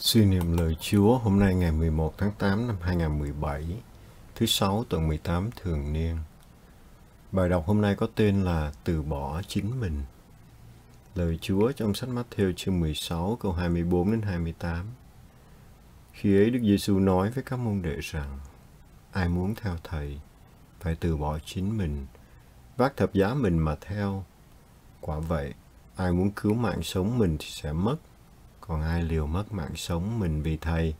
Suy niệm lời Chúa hôm nay ngày 11 tháng 8 năm 2017, thứ sáu tuần 18 thường niên. Bài đọc hôm nay có tên là Từ bỏ chính mình. Lời Chúa trong sách Matthew chương 16 câu 24 đến 28. Khi ấy Đức Giêsu nói với các môn đệ rằng: Ai muốn theo thầy phải từ bỏ chính mình, vác thập giá mình mà theo. Quả vậy, ai muốn cứu mạng sống mình thì sẽ mất còn ai liều mất mạng sống mình vì thầy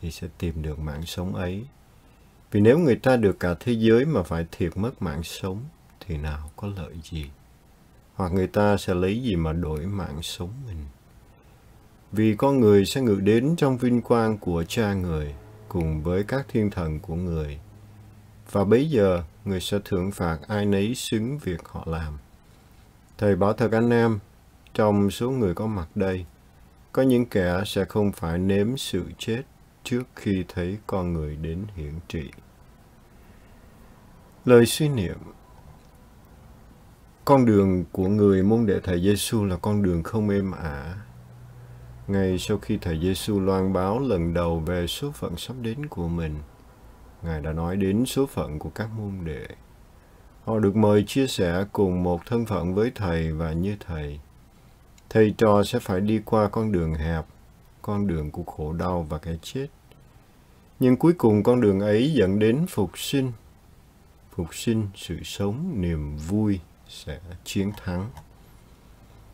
thì sẽ tìm được mạng sống ấy. Vì nếu người ta được cả thế giới mà phải thiệt mất mạng sống thì nào có lợi gì? Hoặc người ta sẽ lấy gì mà đổi mạng sống mình? Vì con người sẽ ngự đến trong vinh quang của cha người cùng với các thiên thần của người. Và bấy giờ người sẽ thưởng phạt ai nấy xứng việc họ làm. Thầy bảo thật anh em, trong số người có mặt đây, có những kẻ sẽ không phải nếm sự chết trước khi thấy con người đến hiển trị. Lời suy niệm Con đường của người môn đệ Thầy Giêsu là con đường không êm ả. Ngay sau khi Thầy Giêsu loan báo lần đầu về số phận sắp đến của mình, Ngài đã nói đến số phận của các môn đệ. Họ được mời chia sẻ cùng một thân phận với Thầy và như Thầy – thầy trò sẽ phải đi qua con đường hẹp, con đường của khổ đau và cái chết. Nhưng cuối cùng con đường ấy dẫn đến phục sinh. Phục sinh, sự sống, niềm vui sẽ chiến thắng.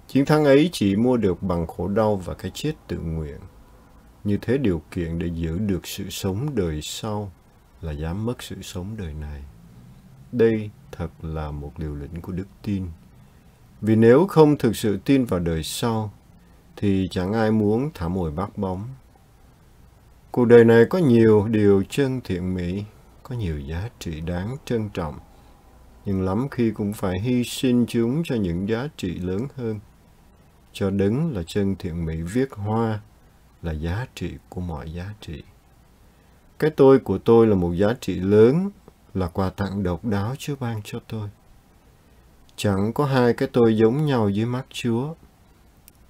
Chiến thắng ấy chỉ mua được bằng khổ đau và cái chết tự nguyện. Như thế điều kiện để giữ được sự sống đời sau là dám mất sự sống đời này. Đây thật là một liều lĩnh của đức tin vì nếu không thực sự tin vào đời sau, thì chẳng ai muốn thả mồi bắt bóng. Cuộc đời này có nhiều điều chân thiện mỹ, có nhiều giá trị đáng trân trọng, nhưng lắm khi cũng phải hy sinh chúng cho những giá trị lớn hơn. Cho đứng là chân thiện mỹ viết hoa là giá trị của mọi giá trị. Cái tôi của tôi là một giá trị lớn, là quà tặng độc đáo Chúa ban cho tôi. Chẳng có hai cái tôi giống nhau dưới mắt Chúa.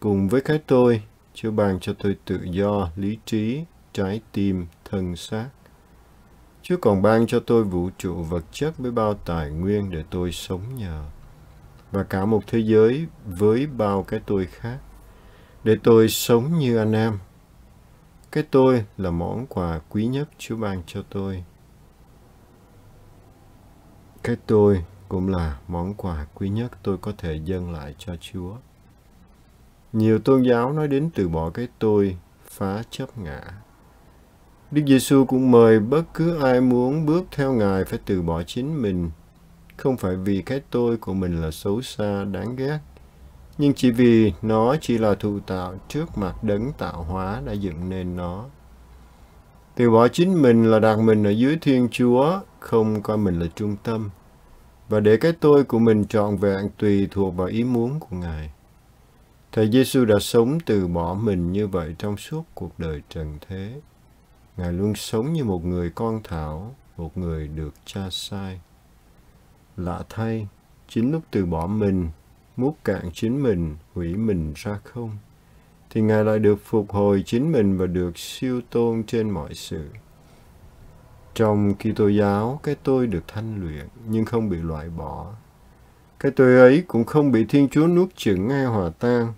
Cùng với cái tôi, Chúa ban cho tôi tự do, lý trí, trái tim, thân xác. Chúa còn ban cho tôi vũ trụ vật chất với bao tài nguyên để tôi sống nhờ. Và cả một thế giới với bao cái tôi khác. Để tôi sống như anh em. Cái tôi là món quà quý nhất Chúa ban cho tôi. Cái tôi cũng là món quà quý nhất tôi có thể dâng lại cho Chúa. Nhiều tôn giáo nói đến từ bỏ cái tôi, phá chấp ngã. Đức Giêsu cũng mời bất cứ ai muốn bước theo Ngài phải từ bỏ chính mình, không phải vì cái tôi của mình là xấu xa, đáng ghét, nhưng chỉ vì nó chỉ là thụ tạo trước mặt đấng tạo hóa đã dựng nên nó. Từ bỏ chính mình là đặt mình ở dưới Thiên Chúa, không coi mình là trung tâm và để cái tôi của mình trọn vẹn tùy thuộc vào ý muốn của Ngài. Thầy Giêsu đã sống từ bỏ mình như vậy trong suốt cuộc đời trần thế. Ngài luôn sống như một người con thảo, một người được cha sai. Lạ thay, chính lúc từ bỏ mình, mút cạn chính mình, hủy mình ra không, thì Ngài lại được phục hồi chính mình và được siêu tôn trên mọi sự. Trong Kitô giáo, cái tôi được thanh luyện nhưng không bị loại bỏ. Cái tôi ấy cũng không bị Thiên Chúa nuốt chửng hay hòa tan.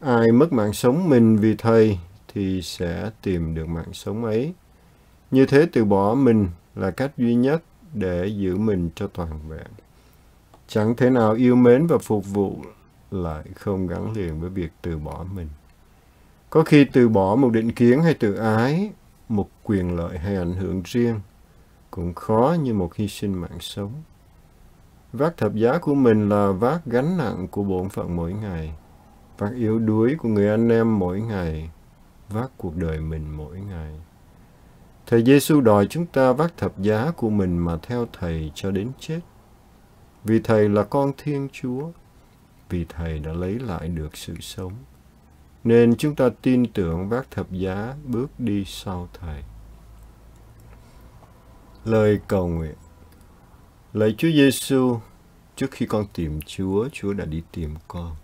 Ai mất mạng sống mình vì Thầy thì sẽ tìm được mạng sống ấy. Như thế từ bỏ mình là cách duy nhất để giữ mình cho toàn vẹn. Chẳng thể nào yêu mến và phục vụ lại không gắn liền với việc từ bỏ mình. Có khi từ bỏ một định kiến hay tự ái một quyền lợi hay ảnh hưởng riêng cũng khó như một hy sinh mạng sống. Vác thập giá của mình là vác gánh nặng của bổn phận mỗi ngày, vác yếu đuối của người anh em mỗi ngày, vác cuộc đời mình mỗi ngày. Thầy Giêsu đòi chúng ta vác thập giá của mình mà theo Thầy cho đến chết. Vì Thầy là con Thiên Chúa, vì Thầy đã lấy lại được sự sống nên chúng ta tin tưởng vác thập giá bước đi sau Thầy. Lời cầu nguyện Lạy Chúa Giêsu, trước khi con tìm Chúa, Chúa đã đi tìm con.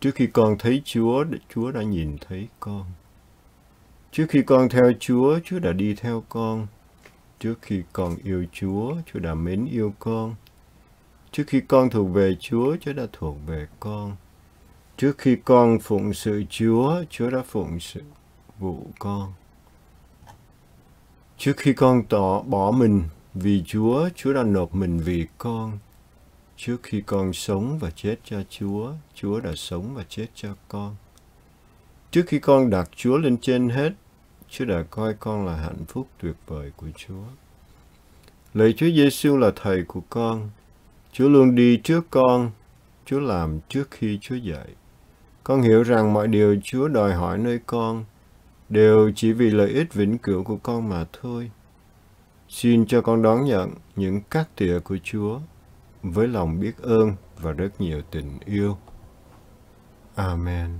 Trước khi con thấy Chúa, Chúa đã nhìn thấy con. Trước khi con theo Chúa, Chúa đã đi theo con. Trước khi con yêu Chúa, Chúa đã mến yêu con. Trước khi con thuộc về Chúa, Chúa đã thuộc về con. Trước khi con phụng sự Chúa, Chúa đã phụng sự vụ con. Trước khi con tỏ bỏ mình vì Chúa, Chúa đã nộp mình vì con. Trước khi con sống và chết cho Chúa, Chúa đã sống và chết cho con. Trước khi con đặt Chúa lên trên hết, Chúa đã coi con là hạnh phúc tuyệt vời của Chúa. Lạy Chúa Giêsu là thầy của con. Chúa luôn đi trước con. Chúa làm trước khi Chúa dạy. Con hiểu rằng mọi điều Chúa đòi hỏi nơi con đều chỉ vì lợi ích vĩnh cửu của con mà thôi. Xin cho con đón nhận những cát tỉa của Chúa với lòng biết ơn và rất nhiều tình yêu. Amen.